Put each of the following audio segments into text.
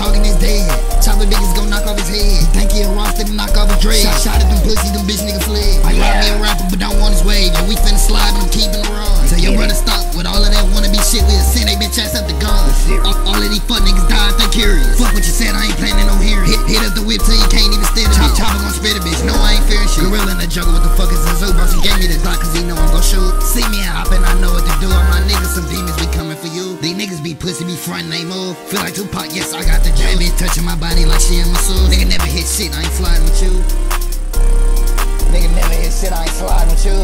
talking is dead. Chopper niggas gon' knock off his head. He think he a roster to knock off his dread. Shot, shot at them pussy, them bitch niggas fled. I yeah. me a rapper, but don't want his wave. Yeah, we finna slide, but I'm keeping the run. Tell your brother stop with all of that wanna be shit. We'll send they bitch ass up the gun. All, all of these fuck niggas died, they curious. Fuck what you said, I ain't planning no hearing. Hit, hit up the whip till you can't even stand it. Chopper gon' spit a bitch, no I ain't fearing shit. Gorilla in the jungle, what the fuck is a zoo? Boss, he gave me the Glock cause he know I'm gon' shoot. See me hopping, I know what to do. All my niggas, some demons, niggas be pussy, be front, they move. Feel like Tupac, yes, I got the jam. Bitch touching my body like she in my soul. Nigga never hit shit, I ain't sliding with you. Nigga never hit shit, I ain't sliding with you.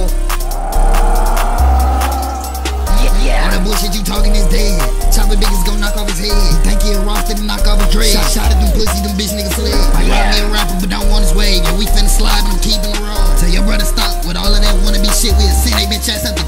Yeah, yeah. All that bullshit you talking is dead. Chopper niggas gon' knock off his head. He think he a roster to knock off his dread. Shot, shot at them pussy, them bitch niggas fled. I yeah. me a rapper, but don't want his wave. Yeah, we finna slide, but I'm keeping the run. Tell your brother stop with all of that wanna be shit. We'll send they bitch ass up